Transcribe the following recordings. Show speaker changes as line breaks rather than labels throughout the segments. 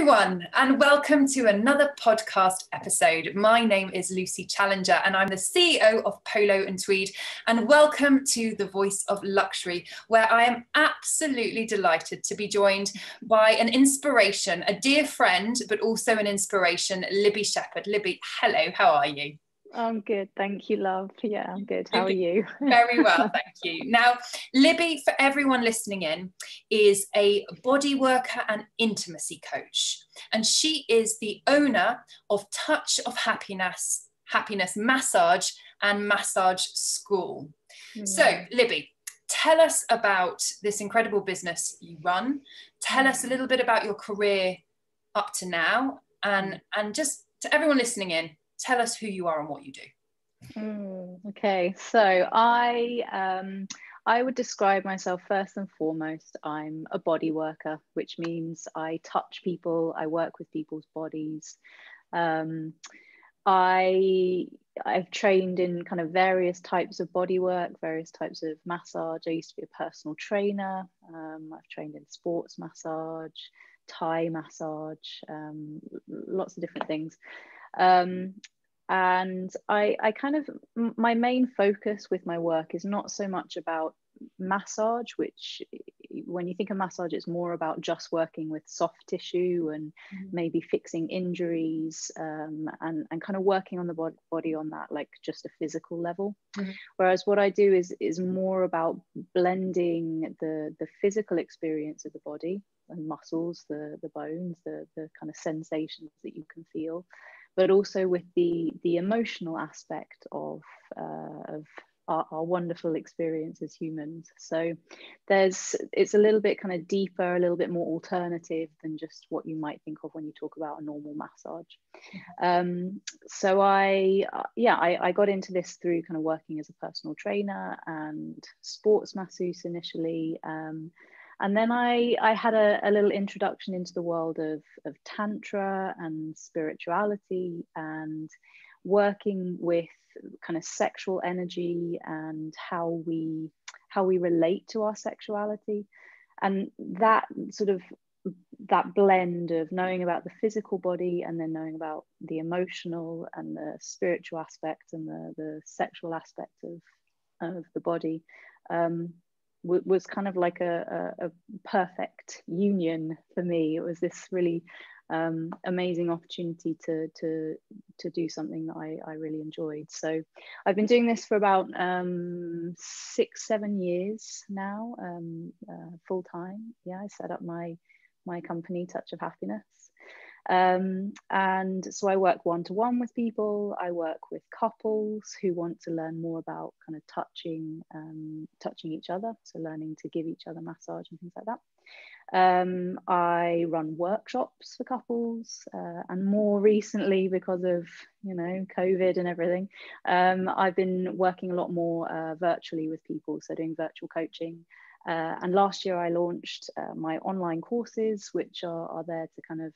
everyone, and welcome to another podcast episode. My name is Lucy Challenger, and I'm the CEO of Polo and Tweed. And welcome to the Voice of Luxury, where I am absolutely delighted to be joined by an inspiration, a dear friend, but also an inspiration, Libby Sheppard. Libby, hello, how are you?
I'm good, thank you, love. Yeah, I'm good. How are you?
Very well, thank you. Now, Libby, for everyone listening in, is a body worker and intimacy coach, and she is the owner of Touch of Happiness, Happiness Massage and Massage School. Mm. So, Libby, tell us about this incredible business you run. Tell us a little bit about your career up to now, and mm. and just to everyone listening in, tell us who you are and what you do.
Mm, okay, so I um, I would describe myself first and foremost. I'm a body worker, which means I touch people, I work with people's bodies. Um, I I've trained in kind of various types of body work, various types of massage. I used to be a personal trainer. Um, I've trained in sports massage, Thai massage, um, lots of different things. Um, and I, I kind of, my main focus with my work is not so much about massage, which when you think of massage, it's more about just working with soft tissue and mm-hmm. maybe fixing injuries um, and, and kind of working on the body on that, like just a physical level. Mm-hmm. Whereas what I do is, is more about blending the, the physical experience of the body and muscles, the, the bones, the, the kind of sensations that you can feel but also with the the emotional aspect of uh, of our, our, wonderful experience as humans. So there's it's a little bit kind of deeper, a little bit more alternative than just what you might think of when you talk about a normal massage. Um, so I uh, yeah I, I got into this through kind of working as a personal trainer and sports masseuse initially. Um, and then I, I had a, a, little introduction into the world of, of Tantra and spirituality and working with kind of sexual energy and how we how we relate to our sexuality. And that sort of that blend of knowing about the physical body and then knowing about the emotional and the spiritual aspect and the, the sexual aspect of, of the body um, was kind of like a, a, a, perfect union for me. It was this really um, amazing opportunity to, to, to do something that I, I really enjoyed. So I've been doing this for about um, six, seven years now, um, uh, full time. Yeah, I set up my, my company, Touch of Happiness. Um, and so I work one to one with people. I work with couples who want to learn more about kind of touching, um, touching each other. So learning to give each other massage and things like that. Um, I run workshops for couples, uh, and more recently, because of you know COVID and everything, um, I've been working a lot more uh, virtually with people. So doing virtual coaching. Uh, and last year, I launched uh, my online courses, which are, are there to kind of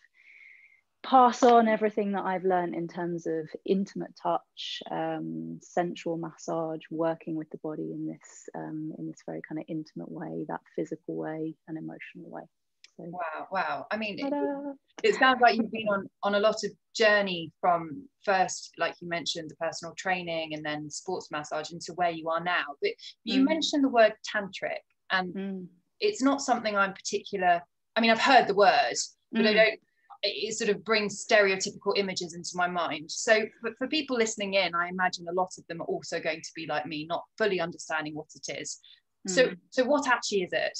pass on everything that I've learned in terms of intimate touch, um, sensual massage, working with the body in this um, in this very kind of intimate way, that physical way, and emotional way.
So, wow, wow! I mean, it, it, sounds like you've been on on a lot of journey from first, like you mentioned, the personal training, and then sports massage into where you are now. But you mm. mentioned the word tantric, and mm. it's not something I'm particular. I mean, I've heard the word, but mm. I don't it sort of brings stereotypical images into my mind. So for, for people listening in, I imagine a lot of them are also going to be like me, not fully understanding what it is. Mm. So so what actually is it?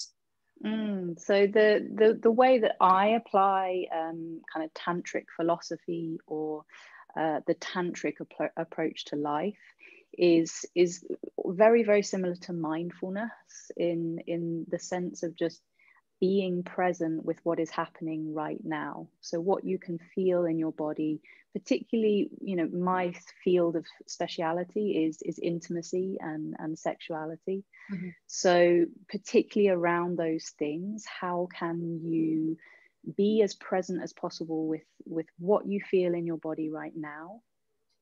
Mm, so the, the the way that I apply um, kind of tantric philosophy or uh, the tantric ap- approach to life is is very very similar to mindfulness in in the sense of just being present with what is happening right now so what you can feel in your body particularly you know my field of speciality is is intimacy and and sexuality mm-hmm. so particularly around those things how can you be as present as possible with with what you feel in your body right now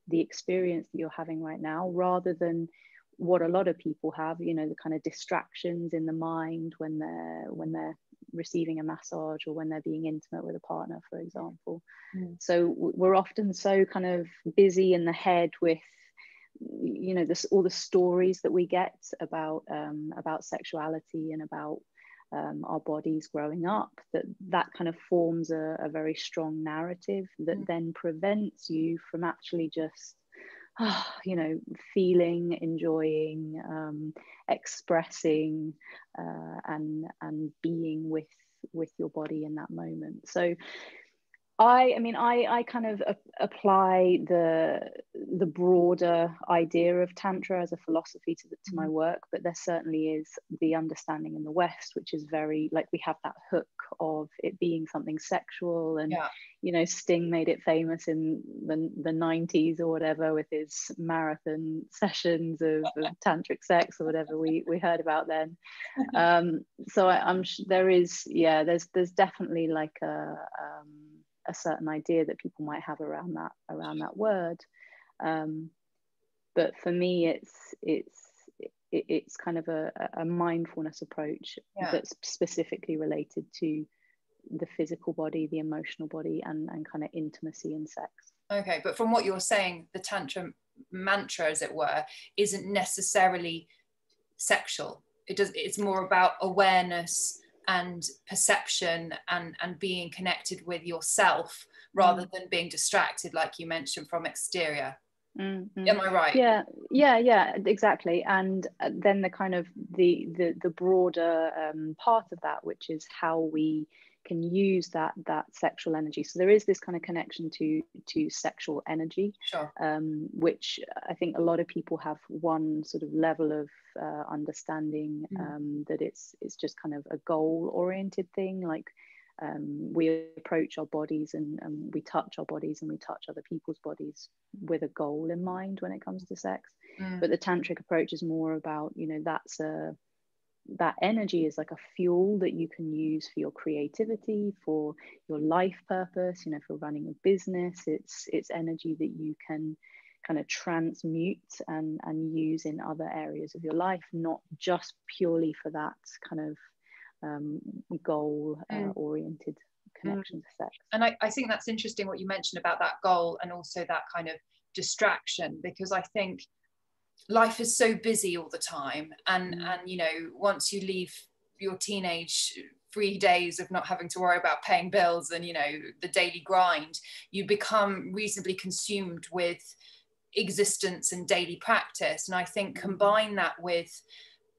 the experience that you're having right now rather than what a lot of people have you know the kind of distractions in the mind when they're when they're receiving a massage or when they're being intimate with a partner for example
Mm.
so we're often so kind of busy in the head with you know this all the stories that we get about um, about sexuality and about um, our bodies growing up that that kind of forms a, a very strong narrative that
Mm.
then prevents you from actually just ah, you know feeling enjoying um, expressing uh, and and being with with your body in that moment. So I, I mean, I, I kind of a- apply the the broader idea of tantra as a philosophy to, the, to my work, but there certainly is the understanding in the West, which is very like we have that hook of it being something sexual, and
Yeah.
you know, Sting made it famous in the the nineties or whatever with his marathon sessions of, of tantric sex or whatever we we heard about then. Um, so I, I'm sh- there is yeah, there's there's definitely like a um, a certain idea that people might have around that around that word um, but for me it's it's it, it's kind of a, a mindfulness approach
Yeah.
that's specifically related to the physical body the emotional body and, and kind of intimacy and sex
Okay, but from what you're saying, the tantra mantra, as it were, isn't necessarily sexual. It does. It's more about awareness and perception and and being connected with yourself rather than being distracted, like you mentioned, from exterior.
Mm, mm.
Am I right?
yeah yeah yeah exactly and uh, then the kind of the the, the broader um, part of that which is how we can use that that sexual energy so there is this kind of connection to to sexual energy
Sure.
um, which i think a lot of people have one sort of level of uh, understanding
Mm.
um, that it's it's just kind of a goal oriented thing like um, we approach our bodies and, and we touch our bodies and we touch other people's bodies with a goal in mind when it comes to sex
Mm.
but the tantric approach is more about you know that's a that energy is like a fuel that you can use for your creativity for your life purpose you know for running a business. It's it's energy that you can kind of transmute and and use in other areas of your life not just purely for that kind of um, goal uh,
Mm.
oriented connection to sex.
And I, I think that's interesting what you mentioned about that goal and also that kind of distraction because I think life is so busy all the time and
Mm.
and you know once you leave your teenage three days of not having to worry about paying bills and you know the daily grind you become reasonably consumed with existence and daily practice. And i think combine that with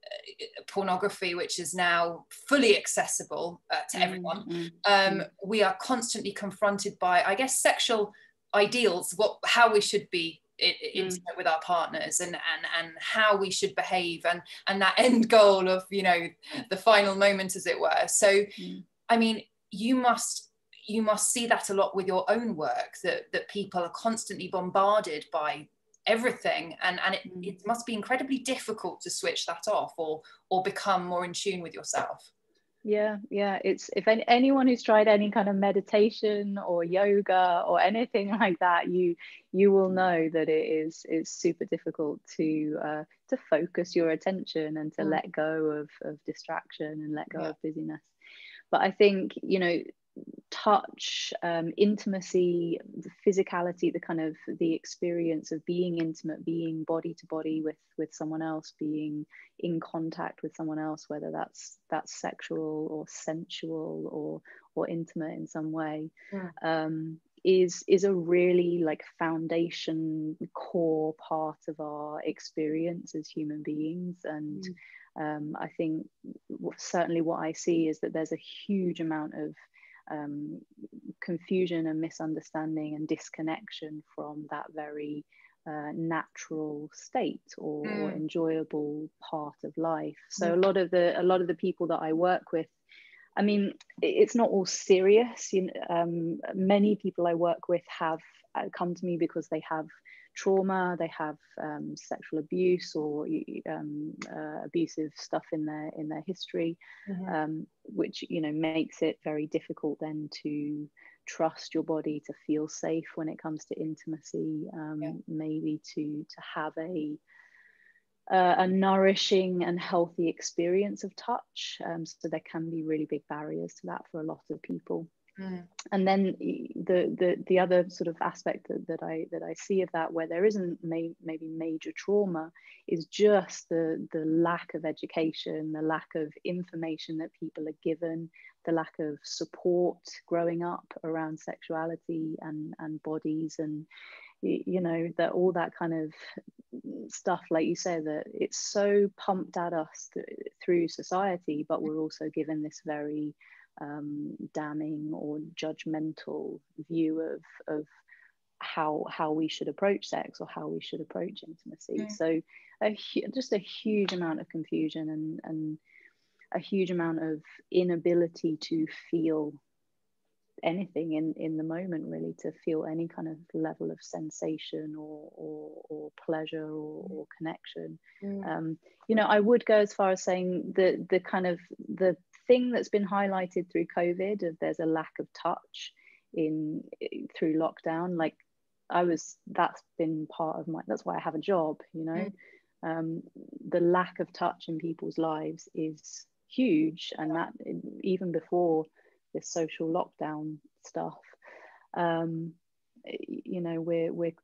uh, pornography which is now fully accessible uh, to everyone
Mm, mm,
um, we are constantly confronted by, I guess, sexual ideals, what how we should be
Mm.
with our partners, and and and how we should behave, and and that end goal of you know the final moment, as it were. So,
Mm.
I mean, you must you must see that a lot with your own work that that people are constantly bombarded by everything and and it,
Mm.
it must be incredibly difficult to switch that off or or become more in tune with yourself
Yeah, yeah. It's if any, anyone who's tried any kind of meditation or yoga or anything like that, you you will know that it is it's super difficult to uh, to focus your attention and to
Mm.
let go of of distraction and let go
Yeah.
of busyness. But I think you know touch um, intimacy the physicality the kind of the experience of being intimate being body to body with with someone else being in contact with someone else whether that's that's sexual or sensual or or intimate in some way
Mm.
um, is is a really like foundation core part of our experience as human beings and um, I think certainly what I see is that there's a huge amount of um, confusion and misunderstanding and disconnection from that very uh, natural state or, or
Mm.
enjoyable part of life. So a lot of the a lot of the people that I work with, I mean, it's not all serious. You know, um, many people I work with have uh, come to me because they have trauma, they have um, sexual abuse or um, uh, abusive stuff in their in their history, um, which you know makes it very difficult then to trust your body to feel safe when it comes to intimacy. Um,
Yeah.
Maybe to to have a uh, a nourishing and healthy experience of touch. Um, so there can be really big barriers to that for a lot of people. And then the, the the other sort of aspect that, that I that I see of that where there isn't may, maybe major trauma is just the the lack of education, the lack of information that people are given, the lack of support growing up around sexuality and and bodies and you know that all that kind of stuff like you say that it's so pumped at us th- through society but we're also given this very um, damning or judgmental view of of how how we should approach sex or how we should approach intimacy. So a, just a huge amount of confusion and and a huge amount of inability to feel anything in in the moment really to feel any kind of level of sensation or or, or pleasure or, or connection. Mm. um, you know i would go as far as saying the the kind of the thing that's been highlighted through covid of there's a lack of touch in through lockdown like i was that's been part of my that's why i have a job you know mm. um, the lack of touch in people's lives is huge and that even before this social lockdown stuff. Um, you know, we're we're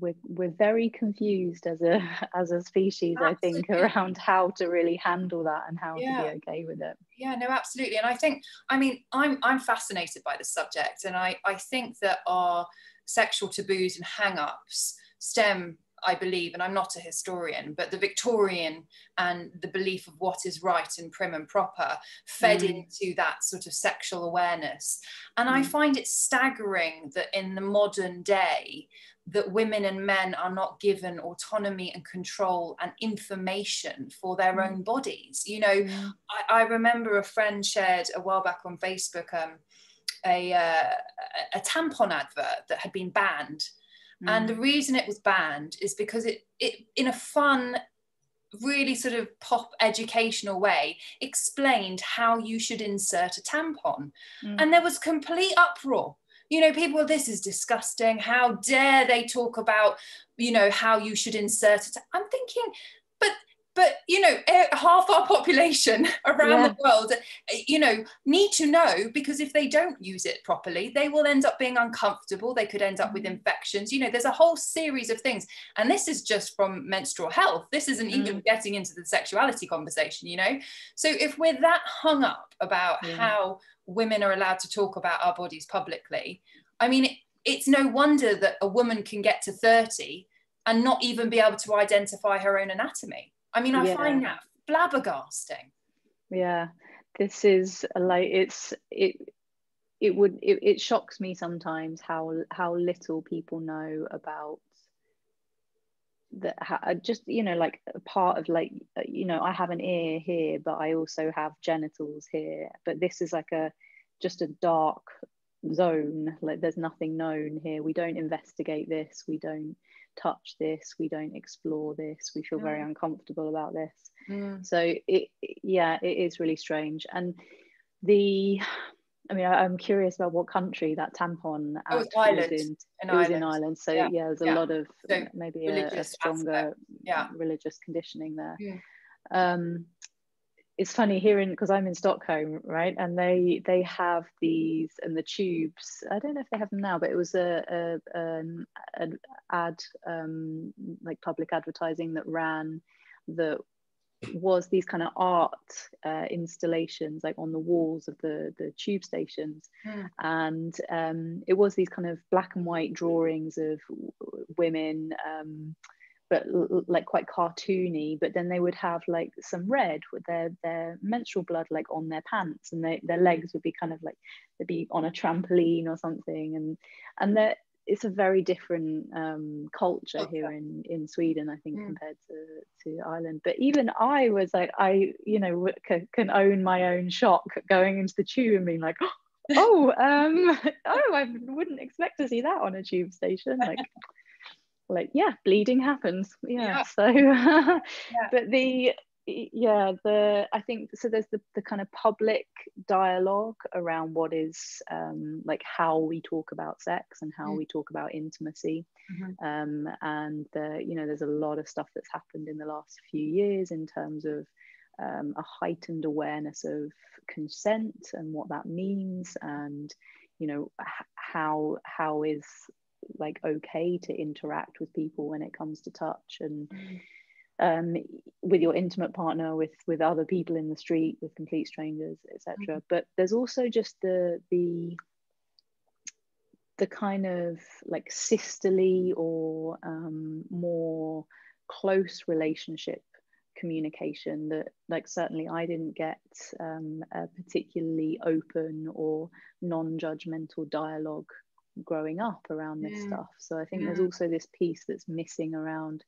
we're we're very confused as a as a species, absolutely. I think, around how to really handle that and how yeah. to be okay with it.
Yeah, no, absolutely. And I think, I mean, I'm I'm fascinated by the subject, and I I think that our sexual taboos and hang-ups stem I believe, and I'm not a historian, but the Victorian and the belief of what is right and prim and proper fed mm. into that sort of sexual awareness. And mm. I find it staggering that in the modern day, that women and men are not given autonomy and control and information for their mm. own bodies. You know, mm. I, I, remember a friend shared a while back on Facebook um, a, uh, a tampon advert that had been banned Mm. And the mm. reason it was banned is because it, it, in a fun, really sort of pop educational way, explained how you should insert a tampon. Mm. And there was complete uproar. You know, people, this is disgusting. How dare they talk about, you know, how you should insert it? I'm thinking, but but you know half our population around yeah. the world you know need to know because if they don't use it properly they will end up being uncomfortable they could end up with mm. infections you know there's a whole series of things and this is just from menstrual health this isn't mm. even getting into the sexuality conversation you know so if we're that hung up about yeah. how women are allowed to talk about our bodies publicly i mean it, it's no wonder that a woman can get to 30 and not even be able to identify her own anatomy I mean, I yeah. find that flabbergasting.
Yeah, this is like it's it it would it, it shocks me sometimes how how little people know about that uh, just you know like a part of like uh, you know i have an ear here but i also have genitals here. But this is like a just a dark zone. Like there's nothing known here. We don't investigate this. We don't touch this we don't explore this we feel very uncomfortable about this mm. so it yeah it is really strange and the I mean, I, am curious about what country that tampon
it was, Ireland.
was in. It Ireland. was in Ireland. So yeah, yeah there's a yeah. lot of so maybe a, a, stronger yeah. religious conditioning there. Yeah. Um, it's funny hearing because I'm in Stockholm, right? And they they have these and the tubes. I don't know if they have them now, but it was a, a an, an ad um, like public advertising that ran that was these kind of art uh, installations like on the walls of the the tube stations mm. and um, it was these kind of black and white drawings of women um, but like quite cartoony but then they would have like some red with their their menstrual blood like on their pants and they, their legs would be kind of like they'd be on a trampoline or something and and that it's a very different um, culture okay. here in in Sweden I think mm. compared to to Ireland but even I was like I you know can, can own my own shock going into the tube and being like oh um oh I wouldn't expect to see that on a tube station like like yeah bleeding happens yeah, yeah. so yeah. but the yeah the i think so there's the, the kind of public dialogue around what is um, like how we talk about sex and how mm. we talk about intimacy mm-hmm. um, and the you know there's a lot of stuff that's happened in the last few years in terms of um, a heightened awareness of consent and what that means and you know how how is like okay to interact with people when it comes to touch and mm um, with your intimate partner, with with other people in the street, with complete strangers, etc. Mm-hmm. But there's also just the the the kind of like sisterly or um, more close relationship communication that like certainly i didn't get um, a particularly open or non-judgmental dialogue growing up around this mm. stuff so i think mm. there's also this piece that's missing around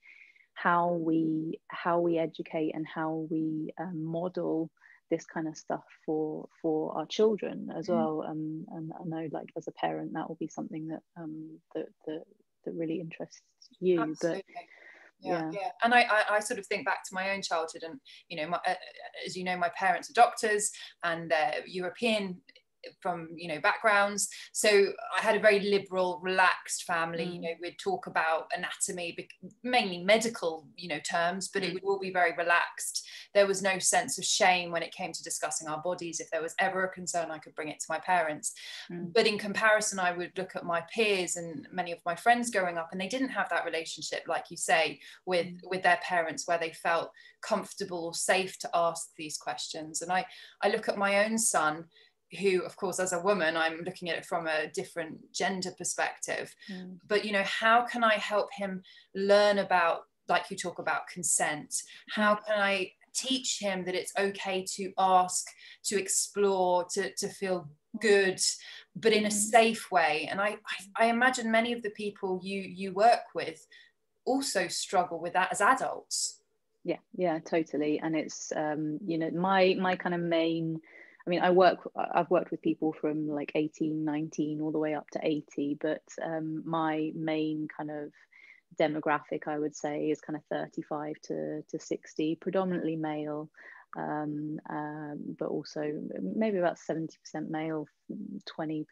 how we how we educate and how we um, model this kind of stuff for for our children as mm. well um, and I know like as a parent that will be something that um that that, that really interests you Absolutely. but
yeah, yeah, and I, I, I sort of think back to my own childhood and you know my, uh, as you know my parents are doctors and uh, european from you know backgrounds so i had a very liberal relaxed family mm. you know we'd talk about anatomy mainly medical you know terms but it mm. would all be very relaxed there was no sense of shame when it came to discussing our bodies if there was ever a concern i could bring it to my parents mm. but in comparison i would look at my peers and many of my friends growing up and they didn't have that relationship like you say with mm. with their parents where they felt comfortable or safe to ask these questions and i i look at my own son who of course as a woman i'm looking at it from a different gender perspective. Mm. but you know how can i help him learn about like you talk about consent? How can i teach him that it's okay to ask to explore to, to feel good but in a mm. safe way? And I, I, I imagine many of the people you you work with also struggle with that as adults.
Yeah yeah totally. And it's um you know my my kind of main I mean, I work, I've worked with people from like 18, 19, all the way up to 80, but um, my main kind of demographic, I would say, is kind of 35 to, to 60, predominantly male, um, um, but also maybe about 70% male, 20%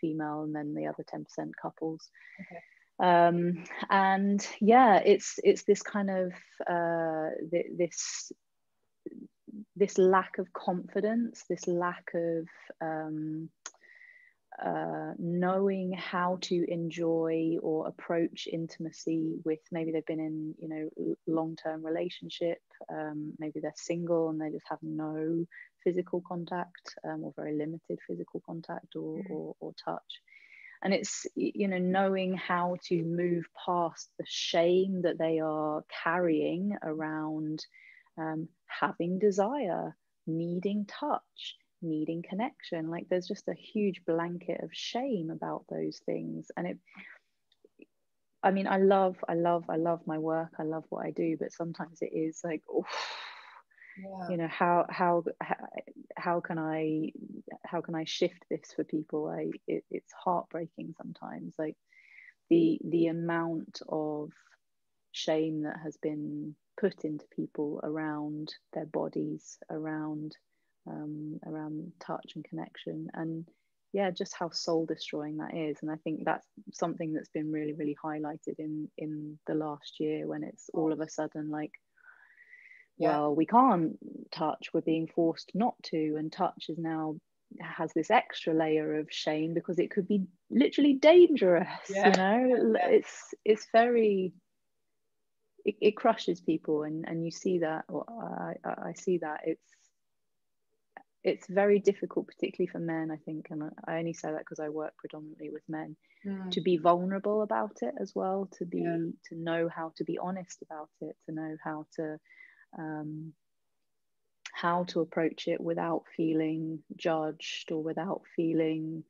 female, and then the other 10% couples. Okay. Um, and yeah, it's it's this kind of uh, th- this this lack of confidence, this lack of um, uh, knowing how to enjoy or approach intimacy with maybe they've been in you know long-term relationship um, maybe they're single and they just have no physical contact um, or very limited physical contact or, mm. or, or touch and it's you know knowing how to move past the shame that they are carrying around um, having desire, needing touch, needing connection. Like there's just a huge blanket of shame about those things. And it, I mean, I love, I love, I love my work. I love what I do, but sometimes it is like, oh, yeah. you know, how, how, how, how can I, how can I shift this for people? I, it, it's heartbreaking sometimes. Like the, the amount of shame that has been put into people around their bodies, around um, around touch and connection, and yeah, just how soul destroying that is. And I think that's something that's been really, really highlighted in in the last year when it's all of a sudden like, yeah. well, we can't touch, we're being forced not to, and touch is now has this extra layer of shame because it could be literally dangerous yeah. you know yeah. it's it's very it, it crushes people and and you see that or I, I see that it's it's very difficult particularly for men i think and i only say that because i work predominantly with men mm. to be vulnerable about it as well to be yeah. to know how to be honest about it to know how to um, how to approach it without feeling judged or without feeling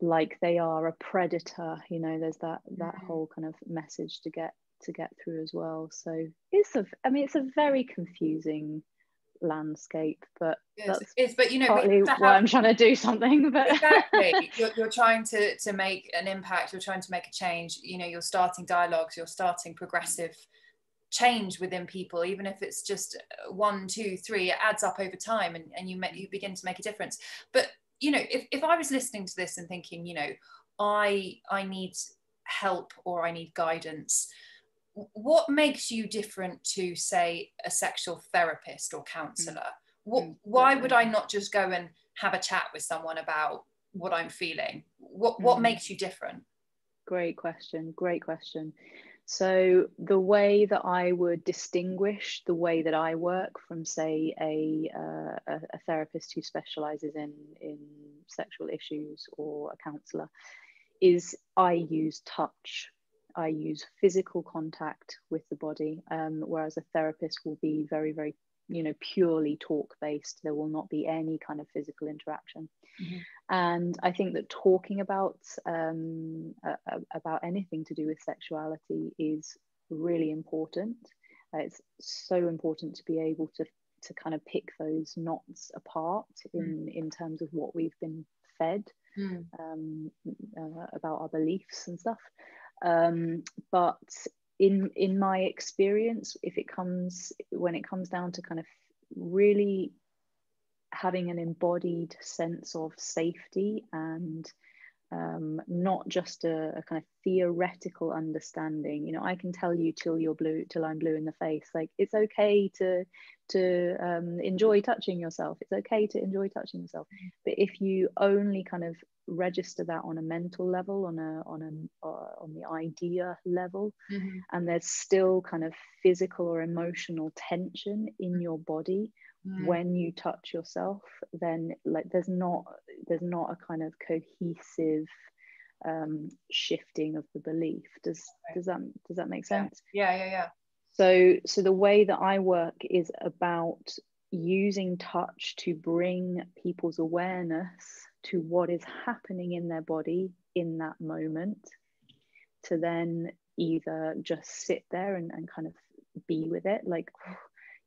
like they are a predator you know there's that that mm. whole kind of message to get to get through as well. So it's a, I mean, it's a very confusing landscape, but
yes, that's it's, but you know,
partly why I'm trying to do something. But
exactly, you're, you're trying to to make an impact. You're trying to make a change. You know, you're starting dialogues. You're starting progressive change within people even if it's just one two three it adds up over time and, and you make you begin to make a difference but you know if, if i was listening to this and thinking you know i i need help or i need guidance what makes you different to say a sexual therapist or counselor mm. what, mm, why would i not just go and have a chat with someone about what i'm feeling what what mm. makes you different
great question great question so the way that I would distinguish the way that I work from, say, a, uh, a, therapist who specializes in, in sexual issues or a counselor is I use touch. I use physical contact with the body, um, whereas a therapist will be very, very you know purely talk based there will not be any kind of physical interaction mm-hmm. and i think that talking about um, about anything to do with sexuality is really important uh, it's so important to be able to to kind of pick those knots apart in mm. in terms of what we've been fed mm. um, uh, about our beliefs and stuff um, but in in my experience if it comes when it comes down to kind of really having an embodied sense of safety and um, not just a, a, kind of theoretical understanding. You know, I can tell you till you're blue, till I'm blue in the face. Like it's okay to to um, enjoy touching yourself. It's okay to enjoy touching yourself. But if you only kind of register that on a mental level, on a on a uh, on the idea level, mm-hmm. and there's still kind of physical or emotional tension in your body mm. when you touch yourself then like there's not there's not a kind of cohesive um, shifting of the belief does does that does that make sense
yeah yeah yeah, yeah.
so so the way that i work is about using touch to bring people's awareness to what is happening in their body in that moment to then either just sit there and, and kind of be with it like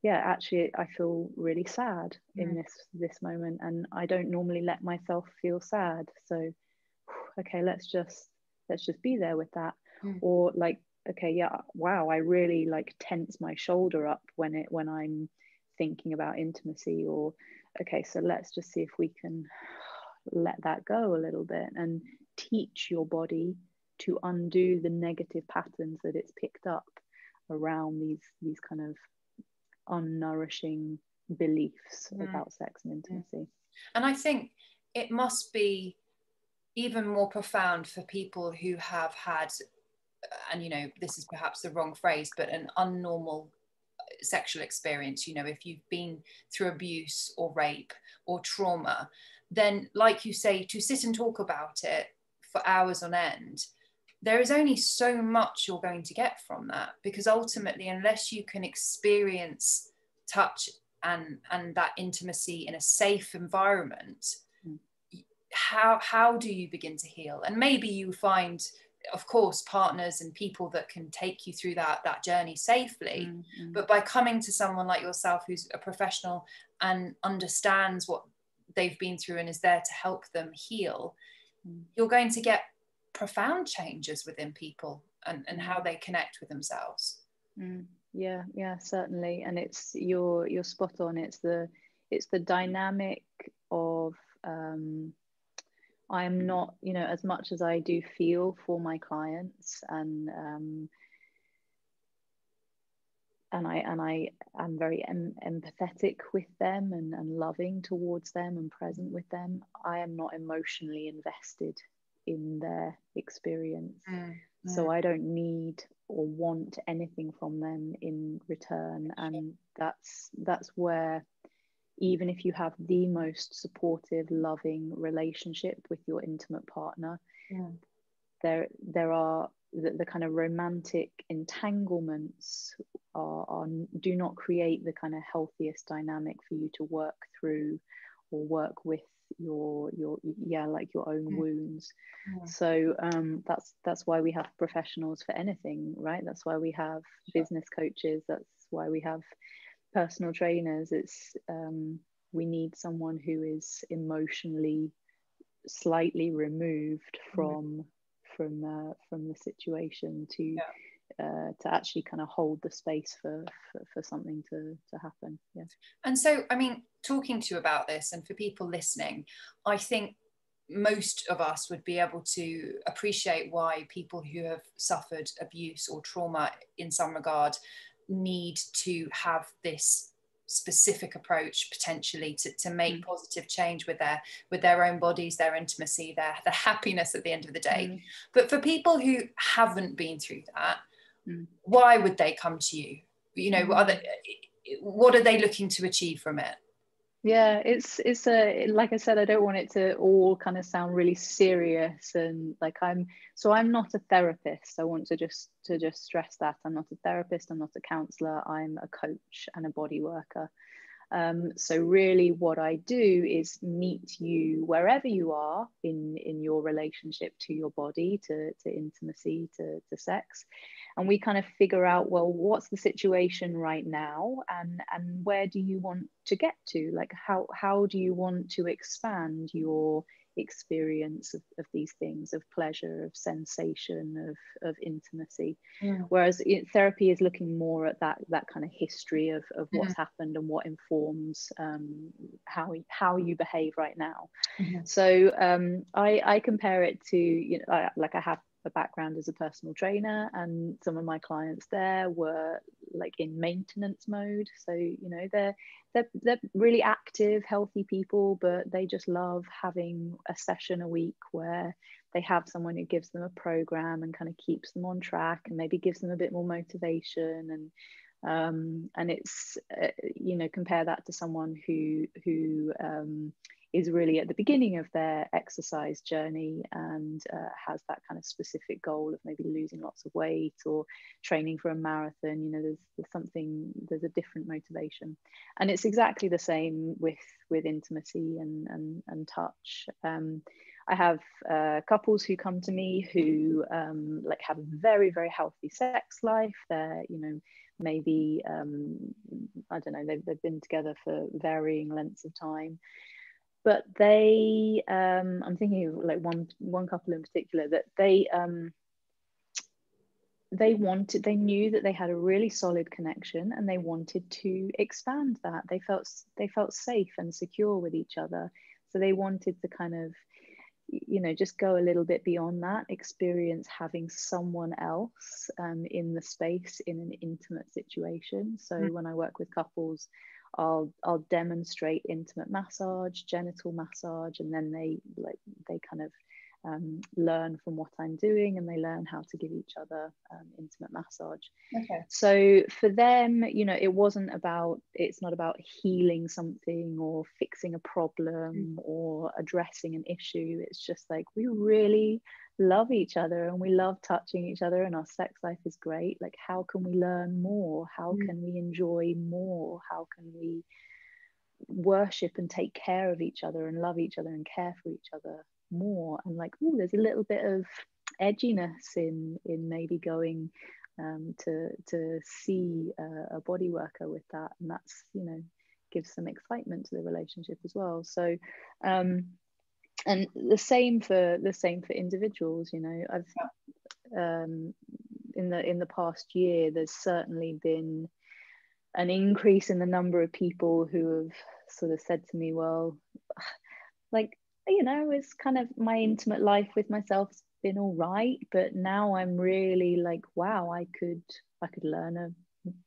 yeah actually i feel really sad in mm. this this moment and i don't normally let myself feel sad so okay let's just let's just be there with that mm. or like okay yeah wow i really like tense my shoulder up when it when i'm thinking about intimacy or okay so let's just see if we can let that go a little bit and teach your body to undo the negative patterns that it's picked up around these these kind of unnourishing beliefs mm. about sex and intimacy.
And I think it must be even more profound for people who have had, and you know, this is perhaps the wrong phrase, but an unnormal sexual experience. You know, if you've been through abuse or rape or trauma, then, like you say, to sit and talk about it for hours on end there is only so much you're going to get from that because ultimately unless you can experience touch and and that intimacy in a safe environment mm. how how do you begin to heal and maybe you find of course partners and people that can take you through that that journey safely mm-hmm. but by coming to someone like yourself who's a professional and understands what they've been through and is there to help them heal mm. you're going to get profound changes within people and, and how they connect with themselves.
Mm, yeah yeah certainly. And it's you're you're spot on. It's the it's the dynamic of um, i'm not you know as much as i do feel for my clients and um, and I and I am very em- empathetic with them and, and loving towards them and present with them. I am not emotionally invested in their experience. Mm, So I don't need or want anything from them in return. And that's that's where even if you have the most supportive, loving relationship with your intimate partner, yeah. there there are the, the, kind of romantic entanglements are, are do not create the kind of healthiest dynamic for you to work through or work with your your yeah like your own mm. wounds yeah. so um that's that's why we have professionals for anything right that's why we have sure. business coaches that's why we have personal trainers it's um we need someone who is emotionally slightly removed from mm. From uh, from the situation to yeah. uh, to actually kind of hold the space for, for, for something to, to happen. Yeah.
And so, I mean, talking to you about this and for people listening, I think most of us would be able to appreciate why people who have suffered abuse or trauma in some regard need to have this specific approach potentially to, to make mm. positive change with their with their own bodies their intimacy their their happiness at the end of the day mm. but for people who haven't been through that mm. why would they come to you you know are they, what are they looking to achieve from it
yeah it's it's a like i said i don't want it to all kind of sound really serious and like i'm so i'm not a therapist i want to just to just stress that i'm not a therapist i'm not a counselor i'm a coach and a body worker um, so really what I do is meet you wherever you are in, in your relationship to your body, to, to intimacy, to, to sex. And we kind of figure out, well, what's the situation right now and, and where do you want to get to? Like how, how do you want to expand your experience of, of these things of pleasure of sensation of, of intimacy yeah. whereas it, therapy is looking more at that that kind of history of, of what's mm-hmm. happened and what informs um, how how you behave right now mm-hmm. so um, I, I compare it to you know I, like I have a background as a personal trainer and some of my clients there were like in maintenance mode. So you know they're they're, they're really active healthy people but they just love having a session a week where they have someone who gives them a program and kind of keeps them on track and maybe gives them a bit more motivation and um, and it's uh, you know compare that to someone who who um, is really at the beginning of their exercise journey and uh, has that kind of specific goal of maybe losing lots of weight or training for a marathon you know there's, there's something there's a different motivation. And it's exactly the same with with intimacy and and, and touch. Um, I have uh, couples who come to me who um, like have a very very healthy sex life. They're you know maybe um, I don't know they've, they've been together for varying lengths of time, but they um, i'm thinking of like one one couple in particular that they um, they wanted they knew that they had a really solid connection and they wanted to expand that. They felt they felt safe and secure with each other. So they wanted to kind of you know just go a little bit beyond that experience having someone else um, in the space in an intimate situation. So mm. when i work with couples I'll I'll demonstrate intimate massage, genital massage, and then they like they kind of um, learn from what I'm doing and they learn how to give each other um, intimate massage. Okay. So for them, you know, it wasn't about, it's not about healing something or fixing a problem mm. or addressing an issue. It's just like we really love each other and we love touching each other and our sex life is great like how can we learn more how mm. can we enjoy more how can we worship and take care of each other and love each other and care for each other more and like oh there's a little bit of edginess in in maybe going um, to to see a, a body worker with that. And that's you know gives some excitement to the relationship as well. So um, and the same for the same for individuals you know. I've um, in the in the past year there's certainly been an increase in the number of people who have sort of said to me well like you know it's kind of my intimate life with myself's been all right but now i'm really like wow i could i could learn a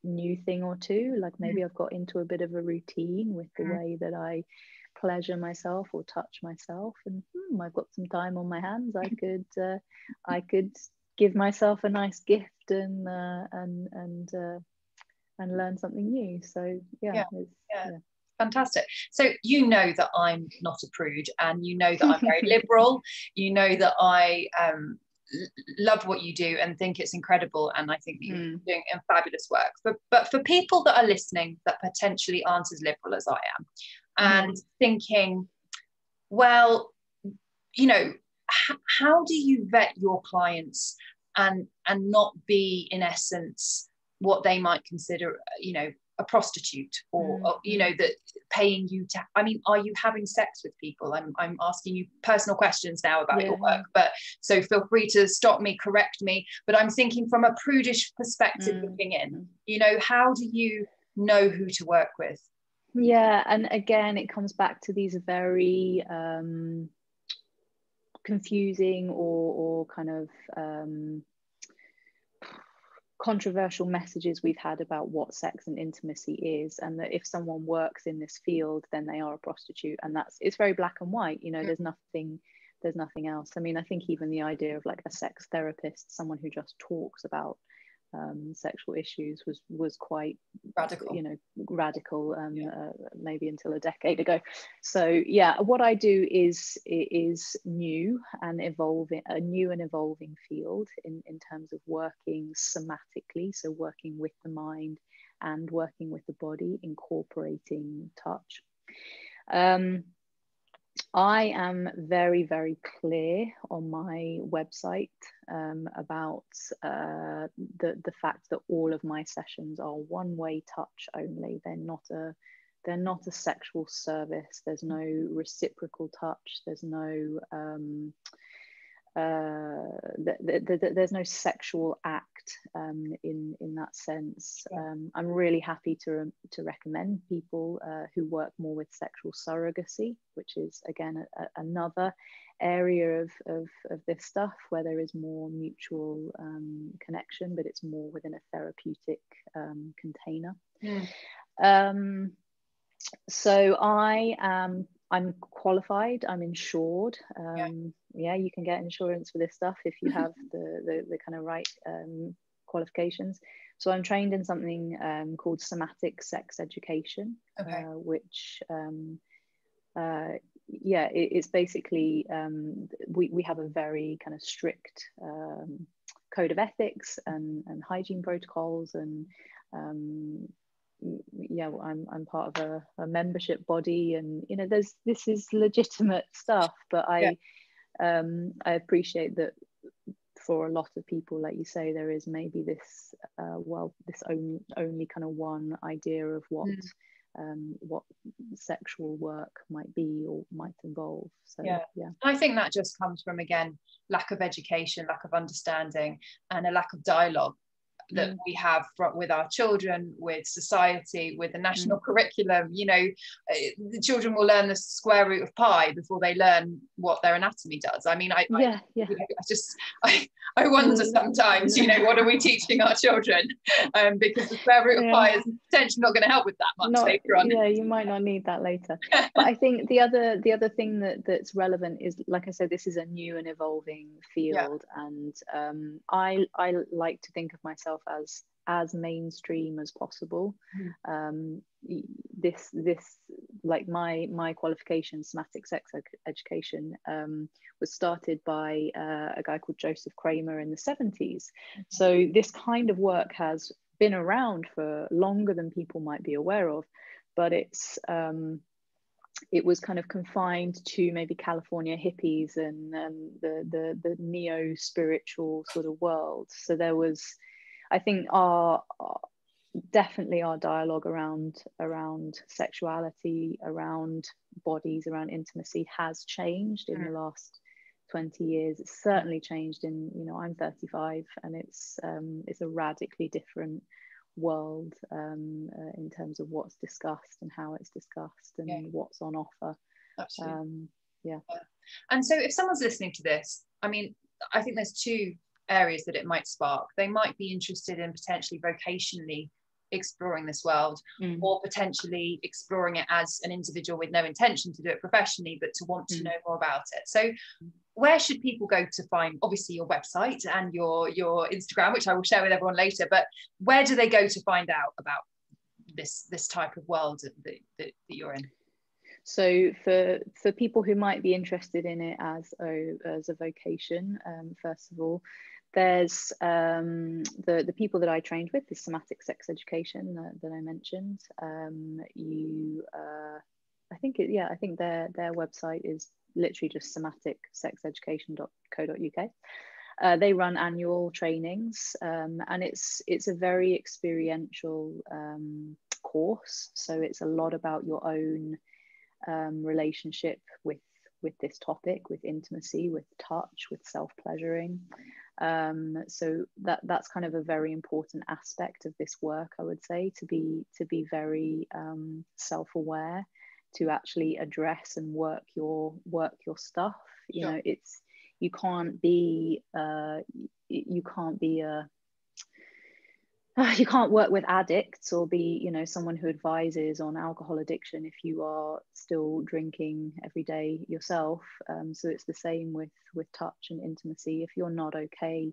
new thing or two. Like maybe i've got into a bit of a routine with the way that i pleasure myself or touch myself and hmm, i've got some time on my hands. I could uh, i could give myself a nice gift and uh, and and uh, and learn something new. So yeah, yeah, yeah. yeah,
fantastic so you know that i'm not a prude and you know that i'm very liberal you know that i um, love what you do and think it's incredible and i think you're mm. doing fabulous work but but for people that are listening that potentially aren't as liberal as i am and mm. thinking, well, you know, h- how do you vet your clients and and not be in essence what they might consider, you know, a prostitute or, mm. or, you know that paying you to i mean are you having sex with people i'm, I'm asking you personal questions now about yeah. your work but so feel free to stop me correct me but i'm thinking from a prudish perspective mm. looking in you know how do you know who to work with
yeah and again it comes back to these very um confusing or or kind of um controversial messages we've had about what sex and intimacy is and that if someone works in this field then they are a prostitute and that's it's very black and white you know mm. there's nothing there's nothing else i mean i think even the idea of like a sex therapist someone who just talks about um, sexual issues was was quite
radical.
you know radical um, yeah. uh, maybe until a decade ago. So yeah what i do is is new and evolving a new and evolving field in in terms of working somatically so working with the mind and working with the body incorporating touch. Um, I am very, very clear on my website um, about uh, the the fact that all of my sessions are one way touch only. They're not a they're not a sexual service. There's no reciprocal touch. There's no um, th- th- th- there's no sexual act um, in in that sense. Um, I'm really happy to to recommend people uh, who work more with sexual surrogacy, which is again a, a, another area of, of, of this stuff where there is more mutual um, connection, but it's more within a therapeutic um, container. Mm. so I am I'm qualified, I'm insured. Um, yeah. yeah. you can get insurance for this stuff if you have the, the, the, kind of right um, qualifications. So I'm trained in something um, called somatic sex education, okay. uh, which, um, uh, yeah, it, it's basically, um, we, we have a very kind of strict um, code of ethics and, and hygiene protocols and yeah i'm i'm part of a, a, membership body and you know there's this is legitimate stuff but i yeah. um i appreciate that for a lot of people like you say there is maybe this uh, well this only only kind of one idea of what mm. um, what sexual work might be or might involve so yeah yeah
i think that just comes from again lack of education lack of understanding and a lack of dialogue that mm. we have with our children, with society, with the national mm. curriculum. You know, eh, the children will learn the square root of pi before they learn what their anatomy does. I mean, I,
yeah, I, yeah.
You know, I just, I, I wonder mm. sometimes, you know, what are we teaching our children? Um, because the square root of pi is potentially not going to help with that much not, later on.
Yeah, you might not need that later. but I think the other, the other thing that that's relevant is, like I said, this is a new and evolving field, yeah. and um, I, I like to think of myself myself as as mainstream as possible. Mm. Um, this this like my my qualification, somatic sex education, um, was started by uh, a guy called Joseph Kramer in the 70s. Mm-hmm. So this kind of work has been around for longer than people might be aware of, but it's um, it was kind of confined to maybe California hippies and um, the the the neo spiritual sort of world. So there was I think our, definitely our dialogue around around sexuality, around bodies, around intimacy has changed in mm. the last 20 years. It's certainly changed in, you know, I'm 35 and it's um, it's a radically different world um, uh, in terms of what's discussed and how it's discussed and yeah. what's on offer.
Absolutely. Um,
yeah. yeah.
And so if someone's listening to this, I mean, I think there's two areas that it might spark. They might be interested in potentially vocationally exploring this world mm. or potentially exploring it as an individual with no intention to do it professionally but to want to mm. know more about it so where should people go to find obviously your website and your your instagram which i will share with everyone later but where do they go to find out about this this type of world that, that, that you're in
so for for people who might be interested in it as a as a vocation um, first of all there's um, the, the people that I trained with, the somatic sex education that, that I mentioned. Um, you, uh, I think, it, yeah, I think their, their website is literally just somaticsexeducation.co.uk. Uh, they run annual trainings um, and it's it's a very experiential um, course. So it's a lot about your own um, relationship with with this topic, with intimacy, with touch, with self pleasuring. Um, so that that's kind of a very important aspect of this work, I would say, to be to be very um, self aware, to actually address and work your work your stuff. You sure. know, it's you can't be uh, you can't be a you can't work with addicts or be you know someone who advises on alcohol addiction if you are still drinking every day yourself um, so it's the same with with touch and intimacy if you're not okay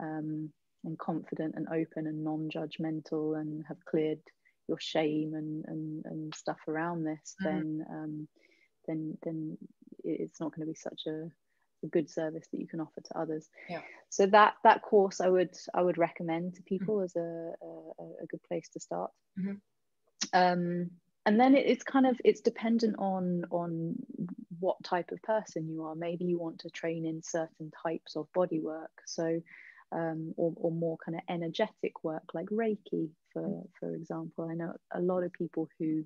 um, and confident and open and non-judgmental and have cleared your shame and and, and stuff around this mm-hmm. then um, then then it's not going to be such a a good service that you can offer to others
yeah.
so that that course i would i would recommend to people mm-hmm. as a, a, a, good place to start
mm-hmm.
um, and then it, it's kind of it's dependent on on what type of person you are maybe you want to train in certain types of body work so um, or, or more kind of energetic work like reiki for mm-hmm. for example i know a lot of people who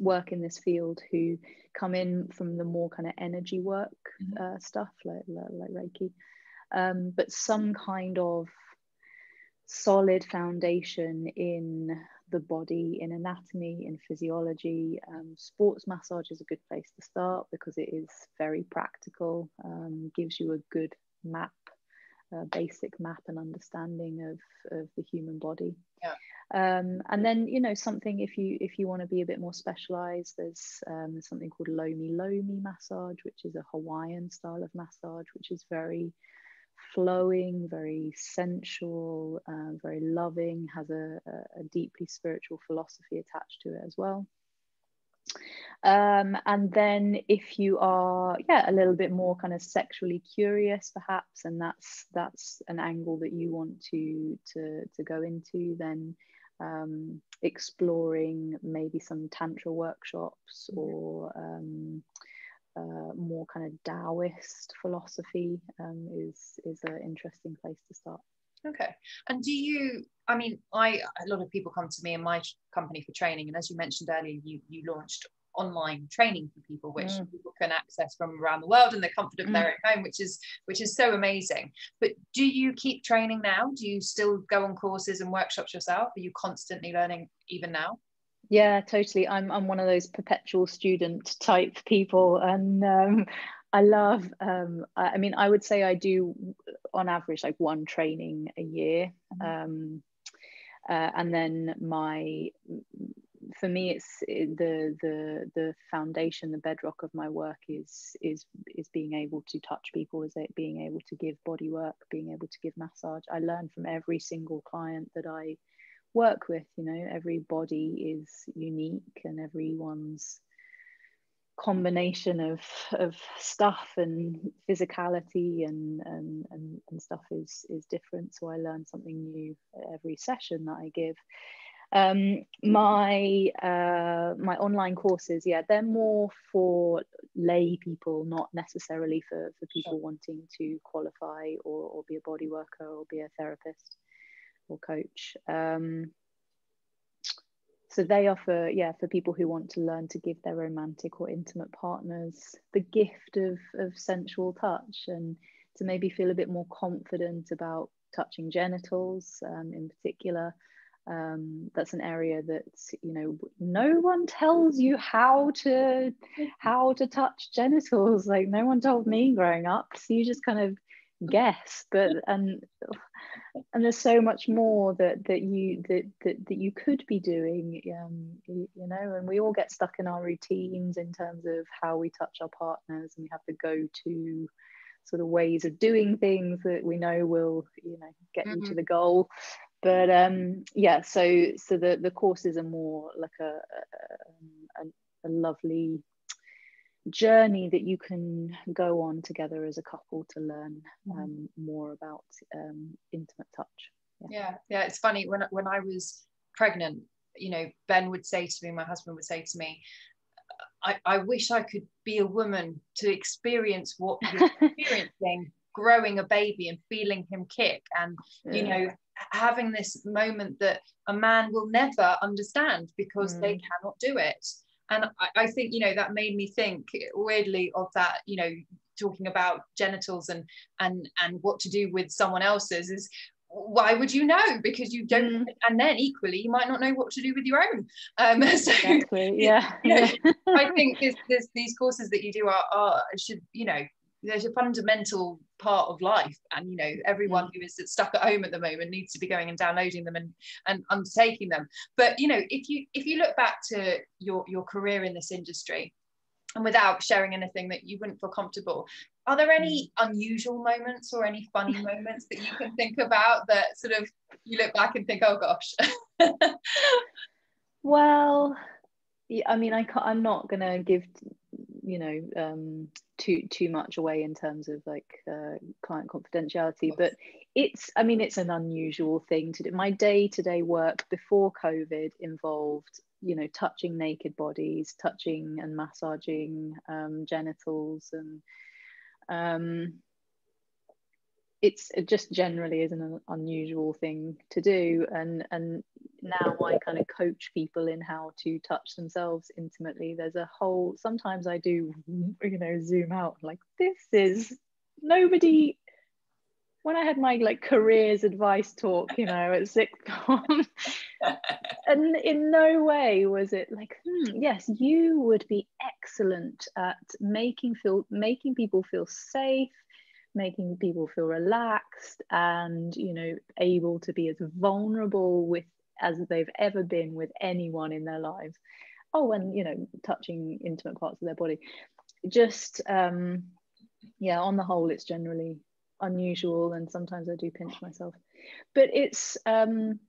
work in this field who come in from the more kind of energy work mm-hmm. uh, stuff like, like, like Reiki, um, but some kind of solid foundation in the body, in anatomy, in physiology. Um, sports massage is a good place to start because it is very practical, um, gives you a good map, a basic map and understanding of, of the human body.
Yeah
um, and then you know something if you if you want to be a bit more specialized there's um, something called lomi lomi massage which is a hawaiian style of massage which is very flowing very sensual uh, very loving has a, a, deeply spiritual philosophy attached to it as well. Um, and then if you are yeah a little bit more kind of sexually curious perhaps and that's that's an angle that you want to to to go into then um, exploring maybe some tantra workshops mm-hmm. or um, uh, more kind of Taoist philosophy um, is is an interesting place to start.
Okay, and do you? I mean, I a lot of people come to me in my company for training, and as you mentioned earlier, you you launched online training for people which mm. people can access from around the world in the comfort of mm. their own home which is which is so amazing but do you keep training now do you still go on courses and workshops yourself are you constantly learning even now
yeah totally i'm, I'm one of those perpetual student type people and um, i love um, I, I, mean i would say i do on average like one training a year mm. um, uh, and then my for me it's the the the foundation the bedrock of my work is is is being able to touch people is it being able to give body work being able to give massage. I learn from every single client that i work with you know every body is unique and everyone's combination of of stuff and physicality and, and and and stuff is is different. So i learn something new every session that i give um, my uh, my online courses, yeah, they're more for lay people, not necessarily for, for people sure. wanting to qualify or, or be a body worker or be a therapist or coach. Um, so they offer, yeah, for people who want to learn to give their romantic or intimate partners the gift of, of sensual touch and to maybe feel a bit more confident about touching genitals um, in particular um, that's an area that you know no one tells you how to how to touch genitals like no one told me growing up so you just kind of guess but and and there's so much more that that you that that, that you could be doing um, you, you know and we all get stuck in our routines in terms of how we touch our partners and we have to go to sort of ways of doing things that we know will you know get mm-hmm. you to mm-hmm. the goal but um, yeah, so so the the courses are more like a a, a lovely journey that you can go on together as a couple to learn mm-hmm. um, more about um, intimate touch.
Yeah. yeah, yeah. It's funny when when I was pregnant, you know, Ben would say to me, my husband would say to me, I, I wish I could be a woman to experience what you're experiencing growing a baby and feeling him kick and you know having this moment that a man will never understand because mm. they cannot do it and I, I think you know that made me think weirdly of that you know talking about genitals and and and what to do with someone else's is why would you know because you don't mm. and then equally you might not know what to do with your own um so
exactly. yeah,
yeah. i think this, this, these courses that you do are, are should you know there's a fundamental part of life and you know everyone mm. who is stuck at home at the moment needs to be going and downloading them and and undertaking them but you know if you if you look back to your your career in this industry and without sharing anything that you wouldn't feel comfortable are there any mm. unusual moments or any funny moments that you can think about that sort of you look back and think oh gosh
well i mean i can't i'm not gonna give you know um, too too much away in terms of like uh, client confidentiality but it's i mean it's an unusual thing to do. My day-to-day work before covid involved you know touching naked bodies touching and massaging um, genitals and um, it's it just generally isn't an unusual thing to do. And and now i kind of coach people in how to touch themselves intimately. There's a whole sometimes i do you know zoom out like this is nobody. When i had my like careers advice talk you know at sixth form and in no way was it like hmm, yes you would be excellent at making feel making people feel safe making people feel relaxed and you know able to be as vulnerable with as they've ever been with anyone in their lives. Oh and you know touching intimate parts of their body. Just um yeah on the whole it's generally unusual and sometimes i do pinch myself. But it's um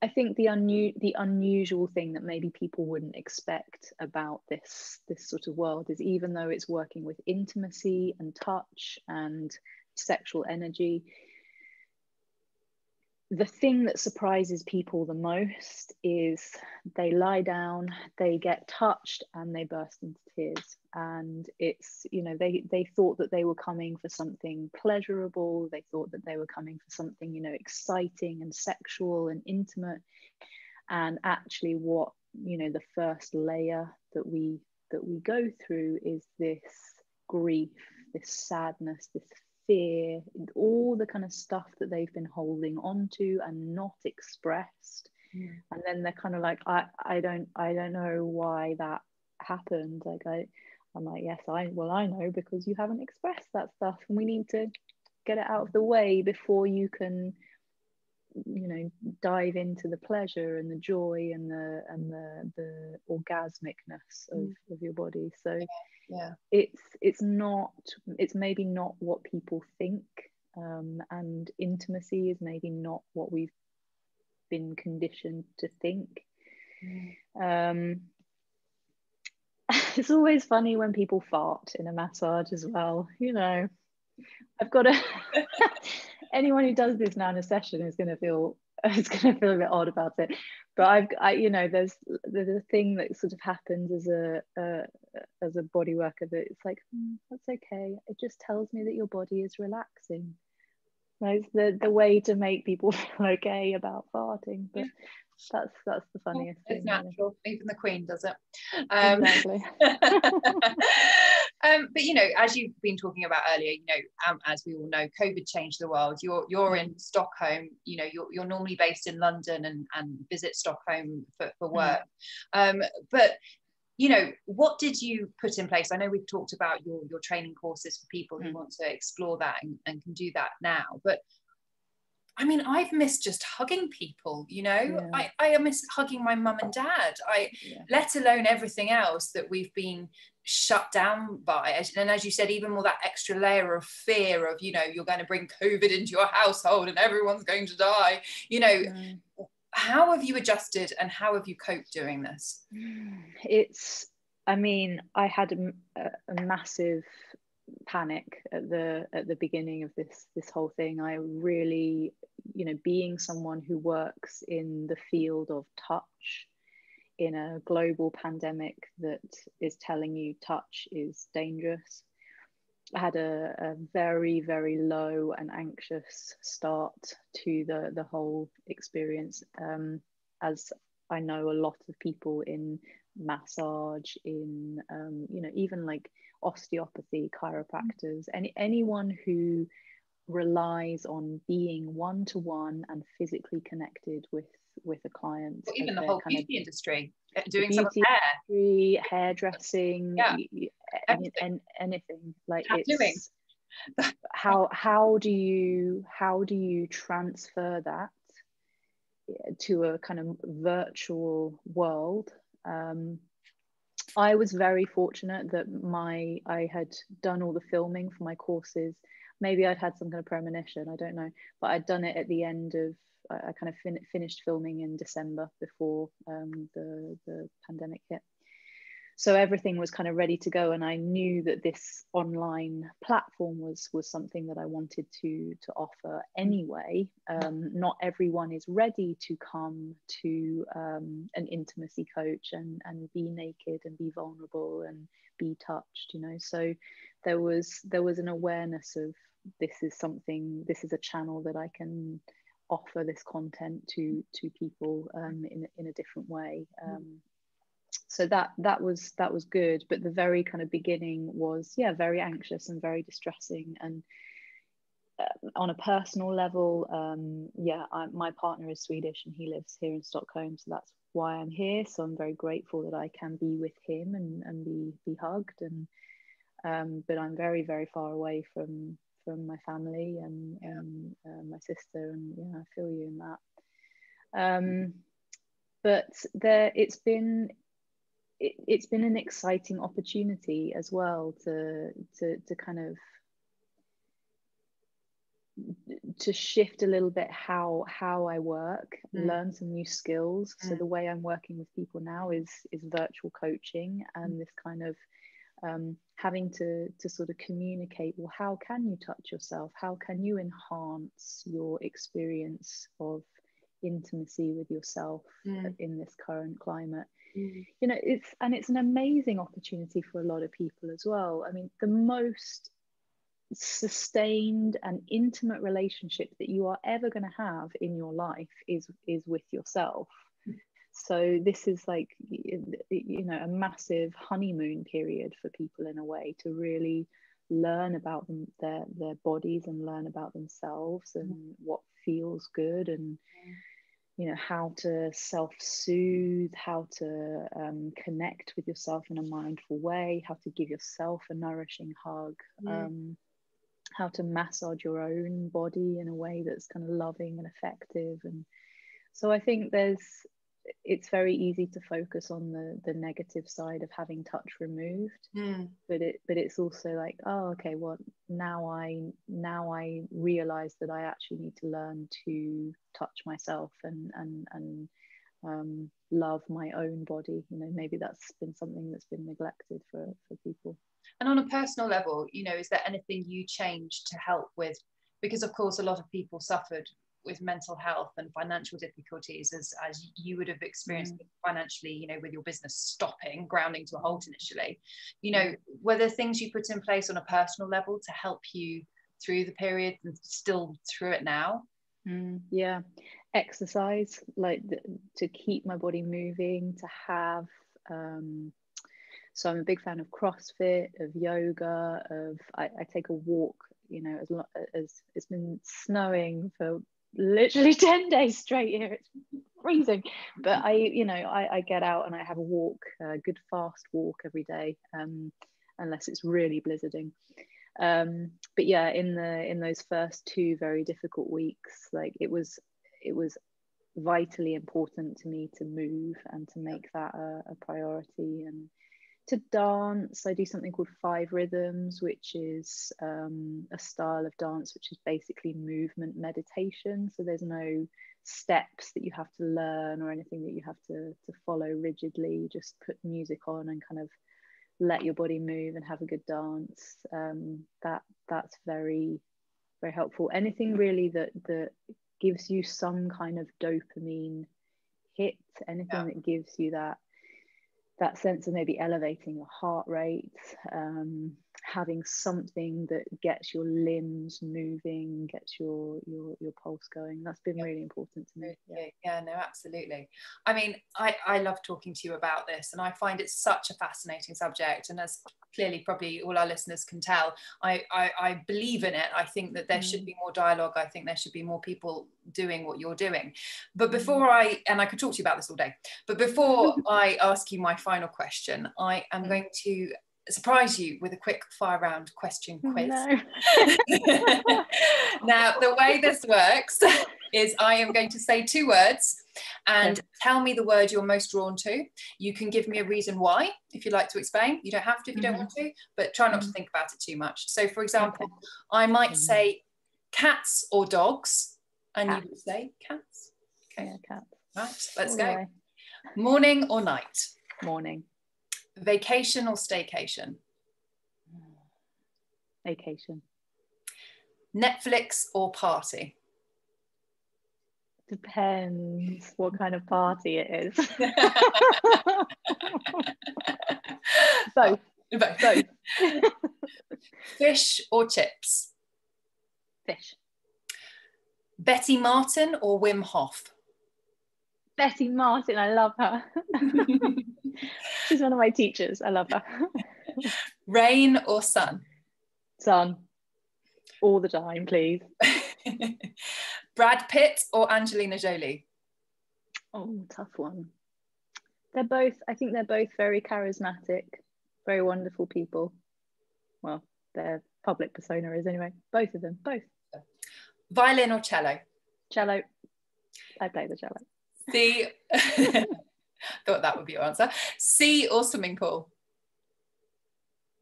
I think the unu- the unusual thing that maybe people wouldn't expect about this this sort of world is even though it's working with intimacy and touch and sexual energy, the thing that surprises people the most is they lie down, they get touched, and they burst into tears. And it's, you know, they, they thought that they were coming for something pleasurable, they thought that they were coming for something, you know, exciting and sexual and intimate. And actually, what, you know, the first layer that we that we go through is this grief, this sadness, this fear, all the kind of stuff that they've been holding on to and not expressed. Mm. And then they're kind of like, I, I don't I don't know why that happened. Like I I'm like, yes, I well, I know because you haven't expressed that stuff and we need to get it out of the way before you can you know dive into the pleasure and the joy and the and the the orgasmicness of, mm. of your body so yeah. It's it's not it's maybe not what people think um, and intimacy is maybe not what we've been conditioned to think. Mm. um, it's always funny when people fart in a massage as well you know. I've got a anyone who does this now in a session is going to feel it's going to feel a bit odd about it. But I've I, you know there's there's a thing that sort of happens as a uh, as a body worker that it's like mm, that's okay. It just tells me that your body is relaxing. It's the the way to make people feel okay about farting but that's that's the funniest
it's
thing
natural. Really. even the queen does it. Um,
exactly.
Um, but you know as you've been talking about earlier you know um, as we all know covid changed the world. You're you're in stockholm. You know you're, you're normally based in london and, and visit stockholm for, for mm. work. Mm. but you know what did you put in place i know we've talked about your your training courses for people who mm. want to explore that and, and can do that now but I mean, I've missed just hugging people, you know, yeah. I, I miss hugging my mum and dad. I, yeah. let alone everything else that we've been shut down by. And as you said, even more that extra layer of fear of, you know, you're going to bring COVID into your household and everyone's going to die, you know. Mm. How have you adjusted and how have you coped doing this?
It's, I mean, I had a, a massive panic at the at the beginning of this this whole thing i really you know being someone who works in the field of touch in a global pandemic that is telling you touch is dangerous had a, a, very very low and anxious start to the the whole experience um, as I know a lot of people in massage in um, you know even like osteopathy chiropractors any anyone who relies on being one to one and physically connected with with a client
well, even the whole beauty of, industry uh, doing some hair
industry, hairdressing yeah. and, and anything like Tattooing. it's how how do you how do you transfer that to a kind of virtual world um, I was very fortunate that my I had done all the filming for my courses. Maybe I'd had some kind of premonition, I don't know, but I'd done it at the end of. I, kind of fin- finished filming in December before um, the the pandemic hit. So everything was kind of ready to go and i knew that this online platform was was something that i wanted to to offer anyway. Um, not everyone is ready to come to um, an intimacy coach and and be naked and be vulnerable and be touched you know? So there was there was an awareness of this is something this is a channel that i can offer this content to to people um, in, in a different way. Um, so that that was that was good. But the very kind of beginning was yeah very anxious and very distressing. And uh, on a personal level um, yeah I, my partner is swedish and he lives here in stockholm. So that's why i'm here. So i'm very grateful that i can be with him and, and be be hugged. And um, but i'm very very far away from from my family and, and uh, my sister and yeah i feel you in that um, but there it's been it, has been an exciting opportunity as well to to to kind of to shift a little bit how how I work, mm. learn some new skills. Mm. So the way I'm working with people now is is virtual coaching and mm. this kind of um, having to to sort of communicate. Well, how can you touch yourself? How can you enhance your experience of intimacy with yourself mm. in this current climate? mm. you know it's and it's an amazing opportunity for a lot of people as well i mean the most sustained and intimate relationship that you are ever going to have in your life is is with yourself so this is like you know a massive honeymoon period for people in a way to really learn about them, their their bodies and learn about themselves and mm. what feels good and you know how to self-soothe how to um, connect with yourself in a mindful way how to give yourself a nourishing hug um, how to massage your own body in a way that's kind of loving and effective and so i think there's it's very easy to focus on the the negative side of having touch removed mm. but it but it's also like oh okay well now i now i realize that i actually need to learn to touch myself and and and um, love my own body. You know maybe that's been something that's been neglected for for people.
And on a personal level you know is there anything you changed to help with? Because of course a lot of people suffered with mental health and financial difficulties as as you would have experienced mm. financially you know with your business stopping grounding to a halt initially you know were there things you put in place on a personal level to help you through the period and still through it now
mm, yeah exercise like to keep my body moving to have um so I'm a big fan of CrossFit, of yoga, of I, I take a walk. You know, as as it's been snowing for literally 10 days straight here. It's freezing. But i you know I, I get out and i have a walk a good fast walk every day um, unless it's really blizzarding. Um, but yeah in the in those first two very difficult weeks like it was it was vitally important to me to move and to make that a, a priority. And to dance, I do something called Five Rhythms, which is um, a style of dance which is basically movement meditation. So there's no steps that you have to learn or anything that you have to, to follow rigidly. Just put music on and kind of let your body move and have a good dance. Um, that that's very very helpful. Anything really that that gives you some kind of dopamine hit, anything yeah. that gives you that that sense of maybe elevating your heart rate, um, having something that gets your limbs moving gets your your your pulse going that's been
yeah.
really important to me
yeah. yeah no absolutely i mean i i love talking to you about this and i find it such a fascinating subject and as clearly probably all our listeners can tell i i, I believe in it i think that there mm. should be more dialogue i think there should be more people doing what you're doing but mm. before i and i could talk to you about this all day but before i ask you my final question i am mm. going to surprise you with a quick fire round question quiz. No. now, the way this works is I am going to say two words and tell me the word you're most drawn to. You can give me a reason why if you'd like to explain. You don't have to if you mm-hmm. don't want to, but try not to mm-hmm. think about it too much. So, for example, okay. I might mm-hmm. say cats or dogs, and cats. you would say cats.
Okay, yeah, cats.
Right, let's All go. Morning or night?
Morning.
Vacation or staycation?
Vacation.
Netflix or party?
Depends what kind of party it is. Both.
Both. Both. Fish or chips?
Fish.
Betty Martin or Wim Hof?
Betty Martin, I love her. She's one of my teachers. I love her.
Rain or sun?
Sun. All the time, please.
Brad Pitt or Angelina Jolie?
Oh, tough one. They're both, I think they're both very charismatic, very wonderful people. Well, their public persona is anyway. Both of them, both.
Violin or cello?
Cello. I play the cello.
See, Thought that would be your answer. Sea or swimming pool?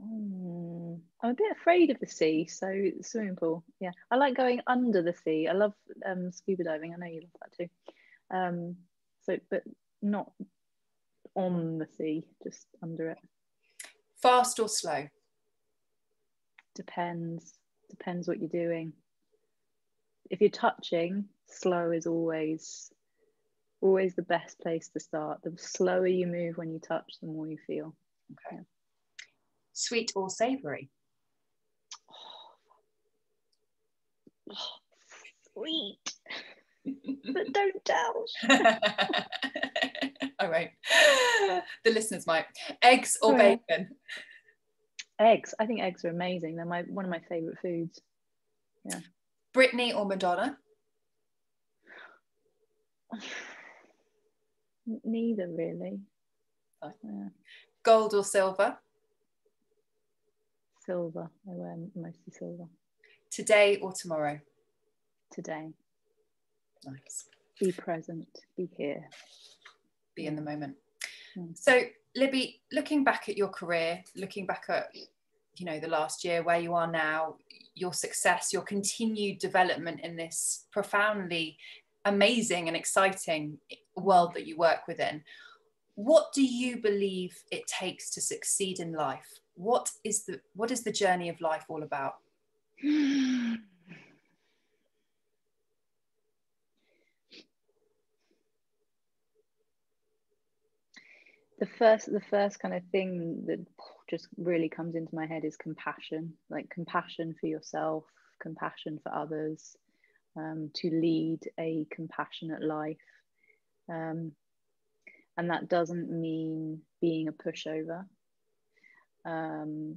Mm, I'm a bit afraid of the sea, so swimming pool. Yeah, I like going under the sea. I love um, scuba diving. I know you love that too. Um, so, but not on the sea, just under it.
Fast or slow?
Depends. Depends what you're doing. If you're touching, slow is always always the best place to start. The slower you move when you touch, the more you feel.
Okay. Yeah. Sweet or savory?
Oh, sweet. but don't tell.
All right. The listeners might. Eggs or bacon?
Eggs. I think eggs are amazing. They're my one of my favorite foods. Yeah.
Britney or Madonna?
Neither really.
Yeah. Gold or silver?
Silver. I wear mostly silver.
Today or tomorrow?
Today.
Nice.
Be present. Be here.
Be in the moment. Mm. So, Libby, looking back at your career, looking back at you know the last year where you are now your success your continued development in this profoundly amazing and exciting world that you work within. What do you believe it takes to succeed in life? What is the what is the journey of life all about?
the first the first kind of thing that just really comes into my head is compassion like compassion for yourself compassion for others um, to lead a compassionate life. Um, and that doesn't mean being a pushover. Um,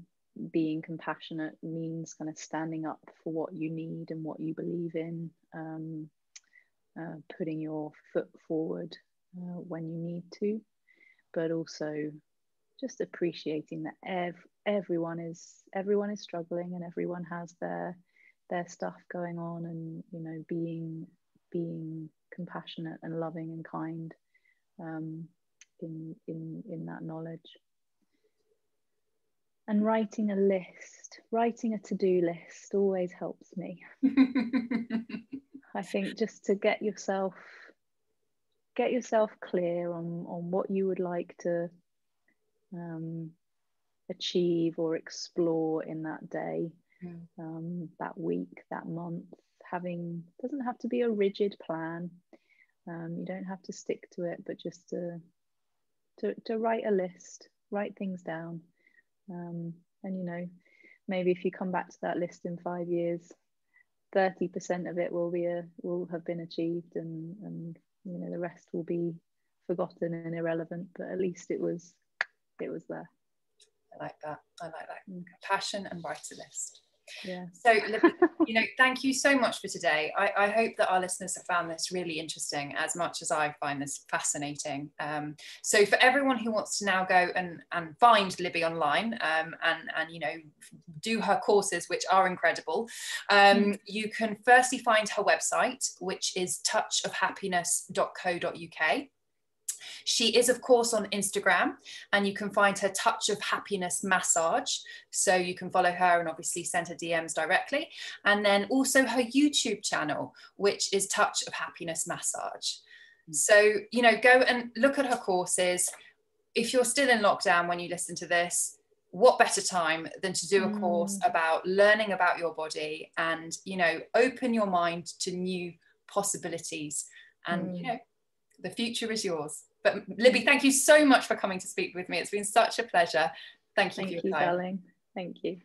being compassionate means kind of standing up for what you need and what you believe in, um, uh, putting your foot forward uh, when you need to, but also just appreciating that ev- everyone is everyone is struggling and everyone has their their stuff going on and you know being being compassionate and loving and kind um, in in in that knowledge and writing a list writing a to-do list always helps me i think just to get yourself get yourself clear on on what you would like to um, achieve or explore in that day. Um, that week, that month. Having doesn't have to be a rigid plan. Um, you don't have to stick to it, but just to to, to write a list, write things down, um, and you know, maybe if you come back to that list in five years 30% of it will be a will have been achieved and and you know the rest will be forgotten and irrelevant but at least it was it was there
i like that i like that mm. passion and write a list
yeah.
So, you know, thank you so much for today. I, I, hope that our listeners have found this really interesting as much as I find this fascinating. Um, so, for everyone who wants to now go and, and find Libby online um, and, and, you know, do her courses, which are incredible, um, mm. you can firstly find her website, which is touchofhappiness.co.uk. She is, of course, on Instagram, and you can find her Touch of Happiness Massage. So you can follow her and obviously send her DMs directly. And then also her YouTube channel, which is Touch of Happiness Massage. Hmm. So, you know, go and look at her courses. If you're still in lockdown when you listen to this, what better time than to do a course mm. about learning about your body and you know open your mind to new possibilities and mm. you hmm. know the future is yours but Libby, thank you so much for coming to speak with me. It's been such a pleasure. Thank you
thank you, darling. Thank you.